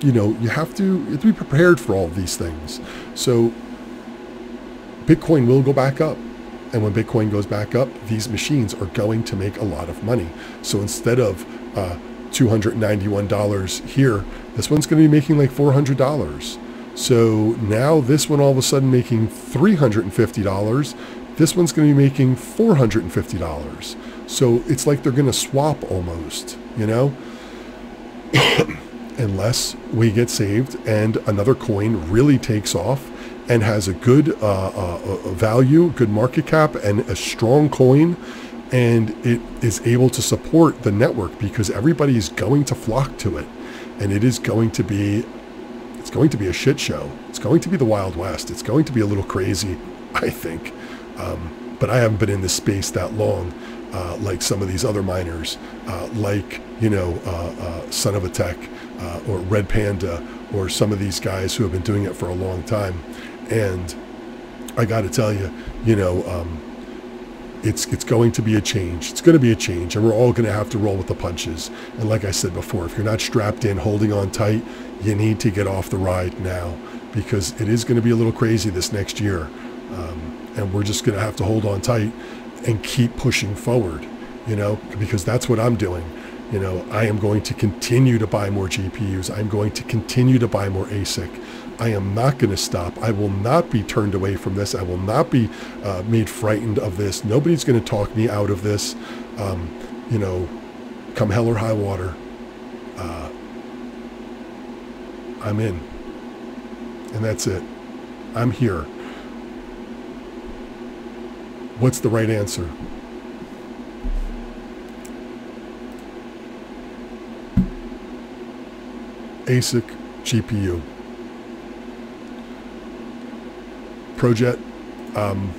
you know, you have to, you have to be prepared for all these things. So, Bitcoin will go back up. And when Bitcoin goes back up, these machines are going to make a lot of money. So instead of uh, $291 here, this one's going to be making like $400. So now this one all of a sudden making $350. This one's going to be making $450. So it's like they're going to swap almost, you know? Unless we get saved and another coin really takes off and has a good uh, uh, uh value, good market cap, and a strong coin, and it is able to support the network because everybody is going to flock to it. And it is going to be it's going to be a shit show. It's going to be the Wild West. It's going to be a little crazy, I think. Um, but I haven't been in this space that long, uh, like some of these other miners, uh, like, you know, uh, Son of a Tech uh, or Red Panda or some of these guys who have been doing it for a long time. And I got to tell you, you know, um, it's it's going to be a change. It's going to be a change, and we're all going to have to roll with the punches. And like I said before, if you're not strapped in, holding on tight, you need to get off the ride now because it is going to be a little crazy this next year. Um, and we're just going to have to hold on tight and keep pushing forward, you know, because that's what I'm doing. You know, I am going to continue to buy more GPUs. I'm going to continue to buy more ASIC. I am not going to stop. I will not be turned away from this. I will not be uh, made frightened of this. Nobody's going to talk me out of this. Um, you know, come hell or high water, uh, I'm in. And that's it. I'm here. What's the right answer? ASIC GPU. Projet. Um,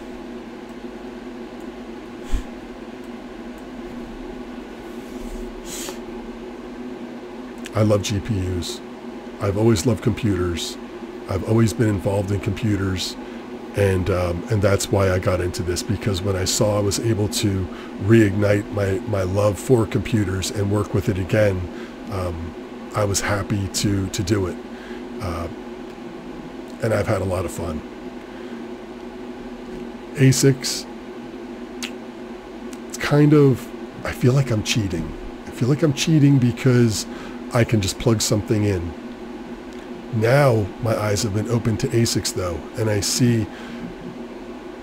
I love GPUs. I've always loved computers. I've always been involved in computers. And, um, and that's why I got into this because when I saw I was able to reignite my, my love for computers and work with it again, um, I was happy to, to do it. Uh, and I've had a lot of fun. ASICs, it's kind of, I feel like I'm cheating. I feel like I'm cheating because I can just plug something in. Now my eyes have been open to ASICs though, and I see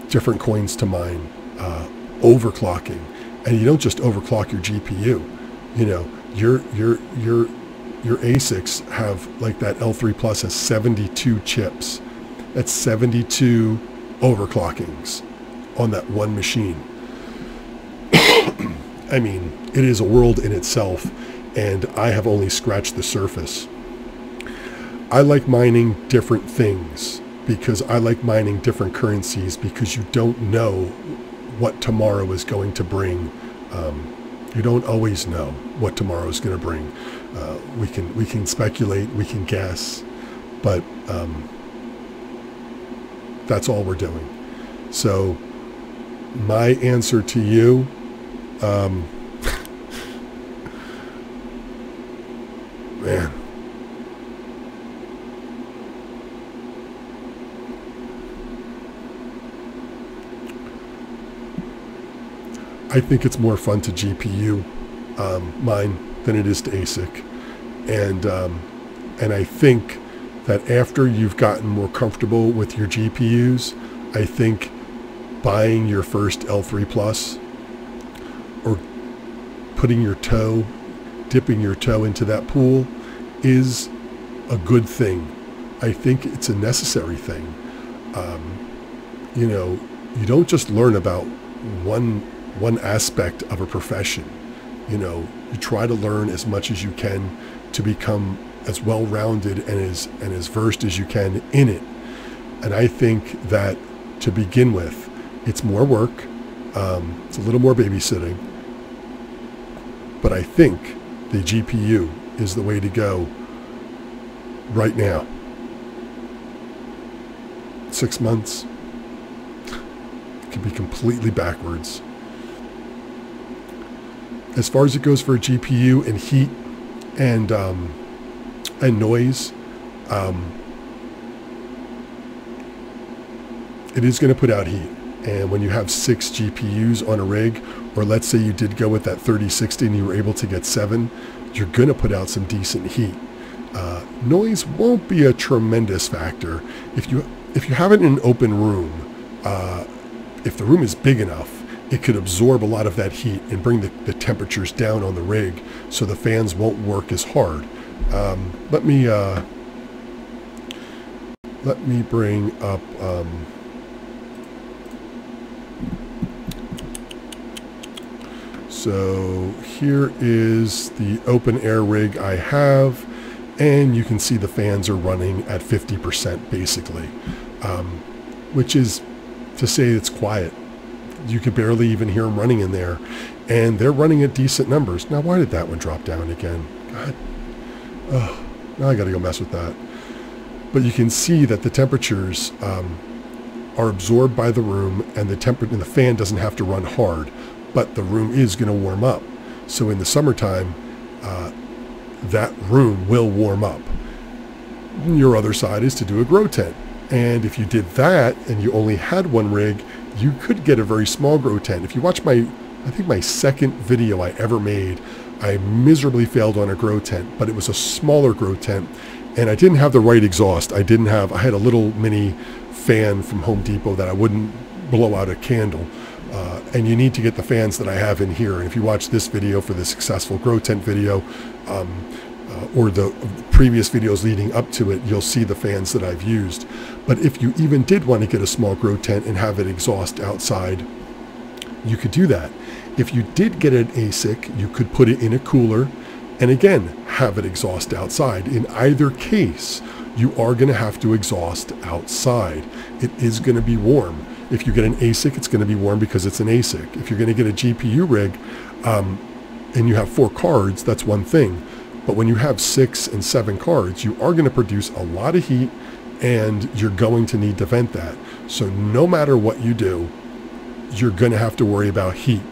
different coins to mine, uh, overclocking, and you don't just overclock your GPU. You know, your your your your ASICs have like that L3 Plus has 72 chips. That's 72 overclockings on that one machine. I mean, it is a world in itself, and I have only scratched the surface. I like mining different things because I like mining different currencies because you don't know what tomorrow is going to bring. Um, you don't always know what tomorrow is going to bring. Uh, we can we can speculate, we can guess, but um, that's all we're doing. So my answer to you, um, man. I think it's more fun to GPU um, mine than it is to ASIC, and um, and I think that after you've gotten more comfortable with your GPUs, I think buying your first L3 Plus or putting your toe, dipping your toe into that pool is a good thing. I think it's a necessary thing. Um, you know, you don't just learn about one one aspect of a profession. You know, you try to learn as much as you can to become as well-rounded and as and as versed as you can in it. And I think that to begin with, it's more work. Um, it's a little more babysitting. But I think the GPU is the way to go right now. Six months could be completely backwards. As far as it goes for a GPU and heat and um, and noise, um, it is going to put out heat. And when you have six GPUs on a rig, or let's say you did go with that 3060 and you were able to get seven, you're going to put out some decent heat. Uh, noise won't be a tremendous factor. If you if you have it in an open room, uh, if the room is big enough, it could absorb a lot of that heat and bring the, the temperatures down on the rig so the fans won't work as hard. Um, let me uh, let me bring up um, So here is the open air rig I have, and you can see the fans are running at 50% basically, um, which is to say it's quiet. You could barely even hear them running in there, and they're running at decent numbers. Now, why did that one drop down again? God, oh, now I got to go mess with that. But you can see that the temperatures um, are absorbed by the room, and the temper and the fan doesn't have to run hard but the room is going to warm up. So in the summertime, uh, that room will warm up. Your other side is to do a grow tent. And if you did that and you only had one rig, you could get a very small grow tent. If you watch my, I think my second video I ever made, I miserably failed on a grow tent, but it was a smaller grow tent and I didn't have the right exhaust. I didn't have, I had a little mini fan from Home Depot that I wouldn't blow out a candle. Uh, and you need to get the fans that I have in here. And if you watch this video for the successful grow tent video, um, uh, or the previous videos leading up to it, you'll see the fans that I've used. But if you even did want to get a small grow tent and have it exhaust outside, you could do that. If you did get an ASIC, you could put it in a cooler and again, have it exhaust outside. In either case, you are going to have to exhaust outside. It is going to be warm. If you get an ASIC, it's going to be warm because it's an ASIC. If you're going to get a GPU rig um, and you have four cards, that's one thing. But when you have six and seven cards, you are going to produce a lot of heat and you're going to need to vent that. So no matter what you do, you're going to have to worry about heat.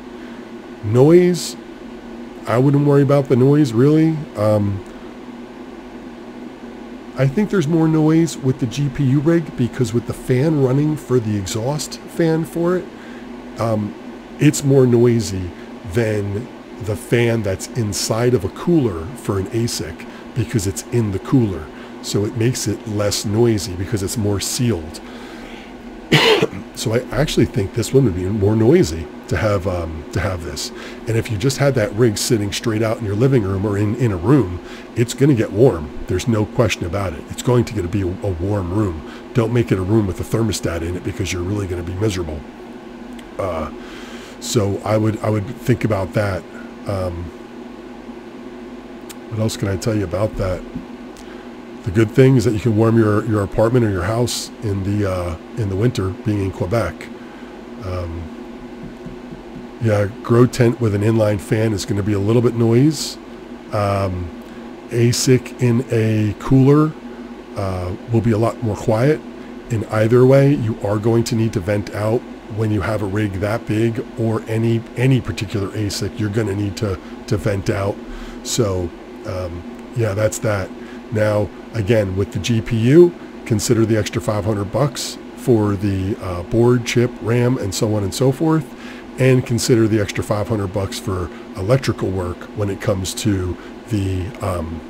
Noise, I wouldn't worry about the noise really. Um, I think there's more noise with the GPU rig because with the fan running for the exhaust fan for it, um, it's more noisy than the fan that's inside of a cooler for an ASIC because it's in the cooler. So it makes it less noisy because it's more sealed. so I actually think this one would be more noisy to have um, to have this. And if you just had that rig sitting straight out in your living room or in, in a room, it's going to get warm. There's no question about it. It's going to get to be a, a warm room. Don't make it a room with a thermostat in it because you're really going to be miserable. Uh, so I would I would think about that. Um, what else can I tell you about that? The good thing is that you can warm your, your apartment or your house in the uh, in the winter, being in Quebec. Um, yeah, grow tent with an inline fan is going to be a little bit noise. Um, ASIC in a cooler uh, will be a lot more quiet. In either way, you are going to need to vent out when you have a rig that big or any any particular ASIC. You're going to need to to vent out. So um, yeah, that's that. Now again, with the GPU, consider the extra 500 bucks for the uh, board, chip, RAM, and so on and so forth and consider the extra 500 bucks for electrical work when it comes to the um,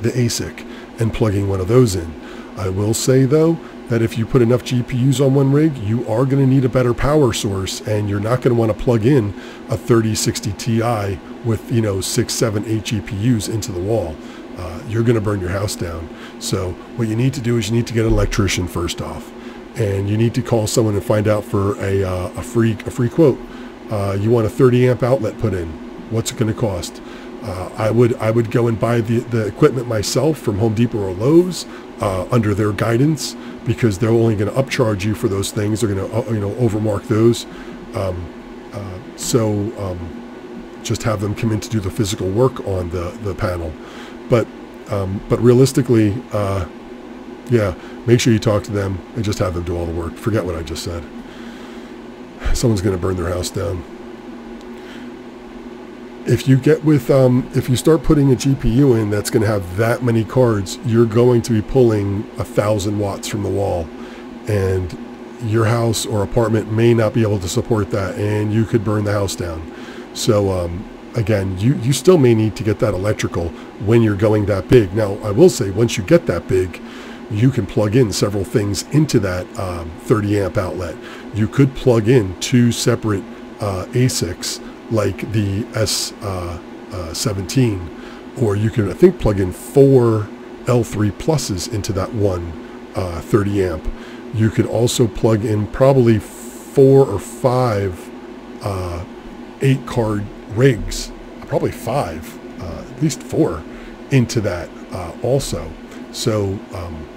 the ASIC and plugging one of those in. I will say though that if you put enough GPUs on one rig, you are going to need a better power source and you're not going to want to plug in a 3060 Ti with, you know, six, seven, eight GPUs into the wall. Uh, you're going to burn your house down. So what you need to do is you need to get an electrician first off and you need to call someone and find out for a, uh, a free a free quote. Uh, you want a 30 amp outlet put in. What's it going to cost? Uh, I would I would go and buy the, the equipment myself from Home Depot or Lowe's uh, under their guidance because they're only going to upcharge you for those things. They're going to uh, you know overmark those. Um, uh, so um, just have them come in to do the physical work on the the panel. But um, but realistically, yeah, make sure you talk to them and just have them do all the work. Forget what I just said. Someone's going to burn their house down. If you get with, um, if you start putting a GPU in that's going to have that many cards, you're going to be pulling a thousand watts from the wall, and your house or apartment may not be able to support that, and you could burn the house down. So um, again, you you still may need to get that electrical when you're going that big. Now, I will say, once you get that big, you can plug in several things into that um, 30 amp outlet. You could plug in two separate uh, ASICs like the S17, uh, uh, or you can, I think, plug in four L3 pluses into that one uh, 30 amp. You could also plug in probably four or five uh, eight card rigs, probably five, at least four into that also. So um,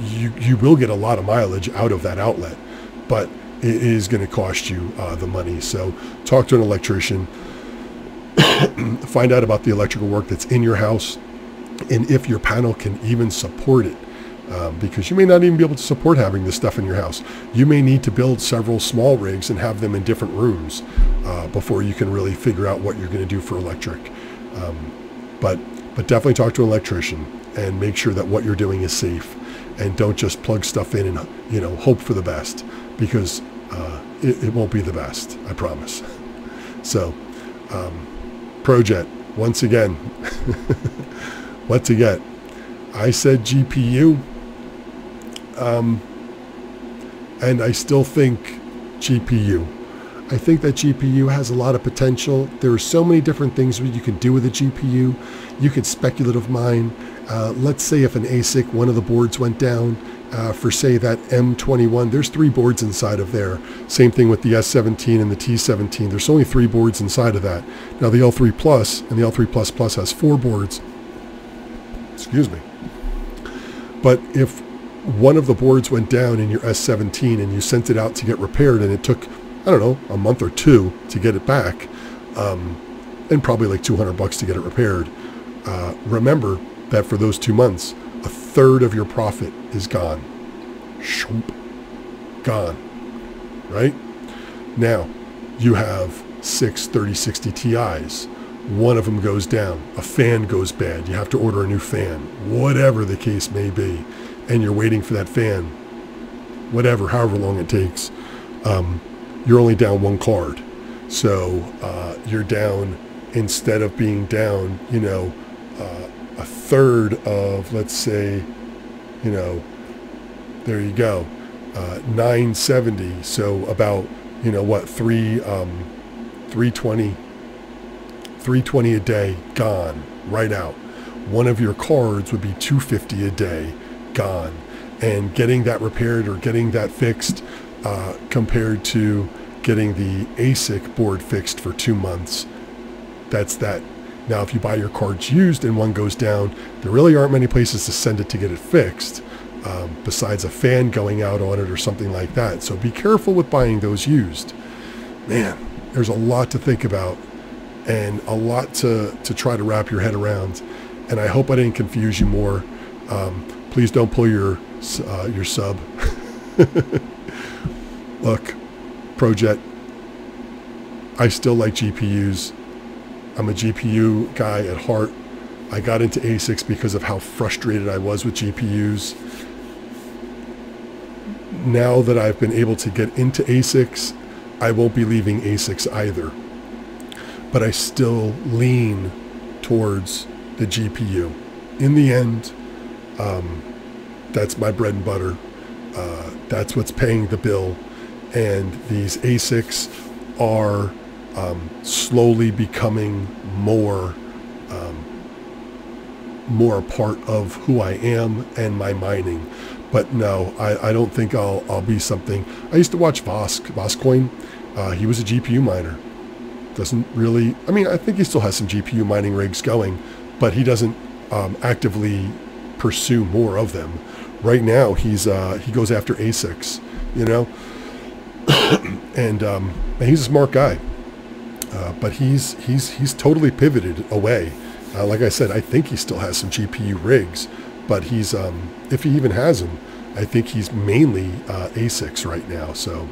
you, you will get a lot of mileage out of that outlet, but it is going to cost you uh, the money. So talk to an electrician, find out about the electrical work that's in your house, and if your panel can even support it. Um, because you may not even be able to support having this stuff in your house. You may need to build several small rigs and have them in different rooms uh, before you can really figure out what you're going to do for electric. Um, but but definitely talk to an electrician and make sure that what you're doing is safe and don't just plug stuff in and you know hope for the best because uh, it, it, won't be the best i promise so um, projet once again, what to get? I said GPU, um, and I still think GPU. I think that GPU has a lot of potential. There are so many different things you can do with a GPU. You could speculative mine. Uh, let's say if an ASIC, one of the boards went down, uh, for say that M21, there's three boards inside of there. Same thing with the S17 and the T17. There's only three boards inside of that. Now the L3 Plus and the L3 Plus Plus has four boards. Excuse me. But if one of the boards went down in your S17 and you sent it out to get repaired and it took, I don't know, a month or two to get it back, um, and probably like 200 bucks to get it repaired, uh, remember that for those two months, a third of your profit is gone. Shoop. Gone. Right? Now, you have six 3060 Ti's. One of them goes down. A fan goes bad. You have to order a new fan. Whatever the case may be. And you're waiting for that fan. Whatever, however long it takes. Um, you're only down one card. So uh, you're down, instead of being down, you know, a third of, let's say, you know, there you go, uh, 970. So about, you know, what, three, um, 320, 320 a day gone right out. One of your cards would be 250 a day gone. And getting that repaired or getting that fixed uh, compared to getting the ASIC board fixed for two months, that's that now, if you buy your cards used and one goes down, there really aren't many places to send it to get it fixed, um, besides a fan going out on it or something like that. So be careful with buying those used. Man, there's a lot to think about and a lot to, to try to wrap your head around. And I hope I didn't confuse you more. Um, please don't pull your, uh, your sub. Look, Projet, I still like GPUs. I'm a GPU guy at heart. I got into ASICs because of how frustrated I was with GPUs. Now that I've been able to get into ASICs, I won't be leaving ASICs either. But I still lean towards the GPU. In the end, um, that's my bread and butter. Uh, that's what's paying the bill. And these ASICs are um, slowly becoming more um, more a part of who I am and my mining. But no, I, I don't think I'll, I'll be something. I used to watch Vosk, VoskCoin. Uh, he was a GPU miner. Doesn't really, I mean, I think he still has some GPU mining rigs going, but he doesn't um, actively pursue more of them. Right now, he's uh, he goes after ASICs, you know, and, um, and he's a smart guy. Uh, but he's he's he's totally pivoted away. Uh, like I said, I think he still has some GPU rigs, but he's um, if he even has them, I think he's mainly uh, ASICs right now. So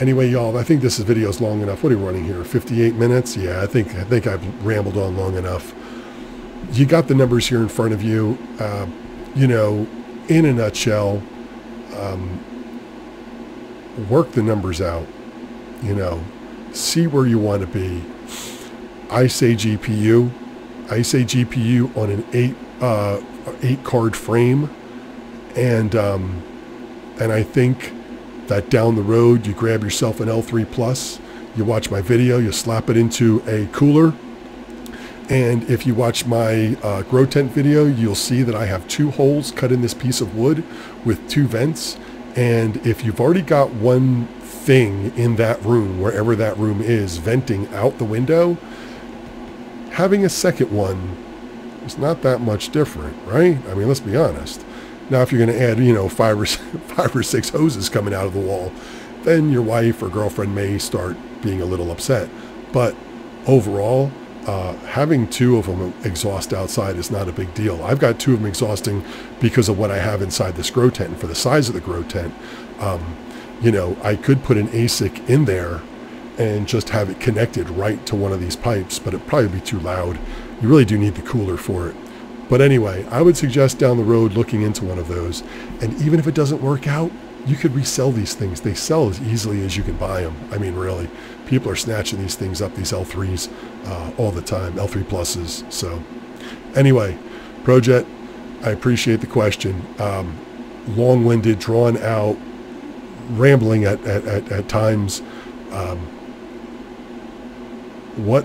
anyway, y'all, I think this video is long enough. What are we running here? 58 minutes? Yeah, I think I think I've rambled on long enough. You got the numbers here in front of you. Uh, you know, in a nutshell, um, work the numbers out. You know, see where you want to be. I say GPU. I say GPU on an eight uh, eight card frame, and um, and I think that down the road you grab yourself an L3 Plus. You watch my video. You slap it into a cooler. And if you watch my uh, grow tent video, you'll see that I have two holes cut in this piece of wood with two vents. And if you've already got one thing in that room, wherever that room is, venting out the window, having a second one is not that much different, right? I mean, let's be honest. Now, if you're going to add, you know, five or five or six hoses coming out of the wall, then your wife or girlfriend may start being a little upset. But overall, uh, having two of them exhaust outside is not a big deal. I've got two of them exhausting because of what I have inside this grow tent. And for the size of the grow tent, um, you know, I could put an ASIC in there and just have it connected right to one of these pipes, but it'd probably be too loud. You really do need the cooler for it. But anyway, I would suggest down the road looking into one of those. And even if it doesn't work out, you could resell these things. They sell as easily as you can buy them. I mean, really, people are snatching these things up, these L3s, uh, all the time, L3 pluses. So, anyway, Projet, I appreciate the question. Um, long-winded, drawn out, rambling at, at, at, at times. Um, what,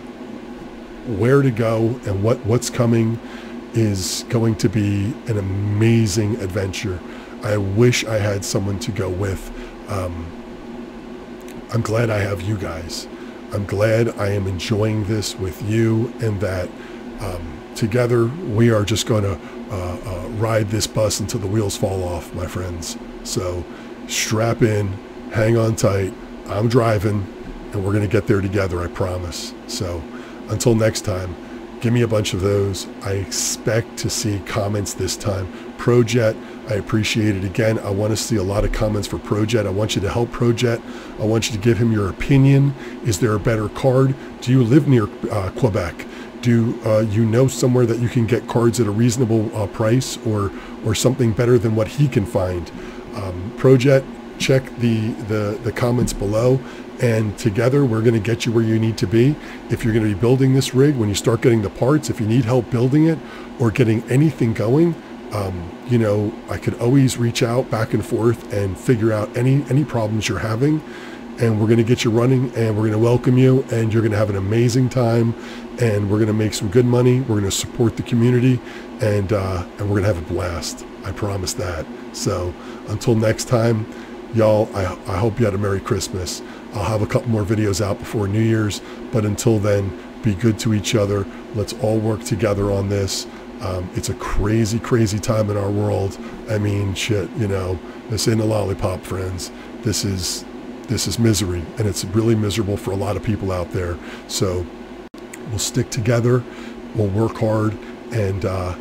where to go and what, what's coming is going to be an amazing adventure. I wish I had someone to go with. Um, I'm glad I have you guys. I'm glad I am enjoying this with you and that um, together we are just going to uh, uh, ride this bus until the wheels fall off, my friends. So strap in, hang on tight. I'm driving and we're going to get there together, I promise. So until next time, give me a bunch of those. I expect to see comments this time. Projet, I appreciate it again. I want to see a lot of comments for Projet. I want you to help Projet. I want you to give him your opinion. Is there a better card? Do you live near uh, Quebec? Do uh, you know somewhere that you can get cards at a reasonable uh, price or or something better than what he can find? Um, Projet, check the, the, the comments below and together we're going to get you where you need to be. If you're going to be building this rig, when you start getting the parts, if you need help building it or getting anything going, um, you know, I could always reach out back and forth and figure out any any problems you're having. And we're going to get you running and we're going to welcome you and you're going to have an amazing time and we're going to make some good money. We're going to support the community and, uh, and we're going to have a blast. I promise that. So until next time, y'all, I, I hope you had a Merry Christmas. I'll have a couple more videos out before New Year's, but until then, be good to each other. Let's all work together on this. Um, it's a crazy, crazy time in our world. I mean, shit, you know, this ain't a lollipop, friends. This is this is misery, and it's really miserable for a lot of people out there. So we'll stick together, we'll work hard, and uh,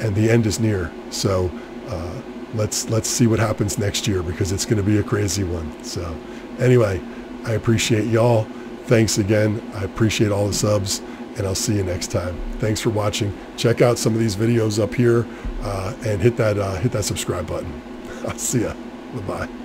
and the end is near. So uh, let's let's see what happens next year because it's going to be a crazy one. So anyway, I appreciate y'all. Thanks again. I appreciate all the subs and I'll see you next time. Thanks for watching. Check out some of these videos up here uh, and hit that uh, hit that subscribe button. I'll see ya. Bye bye.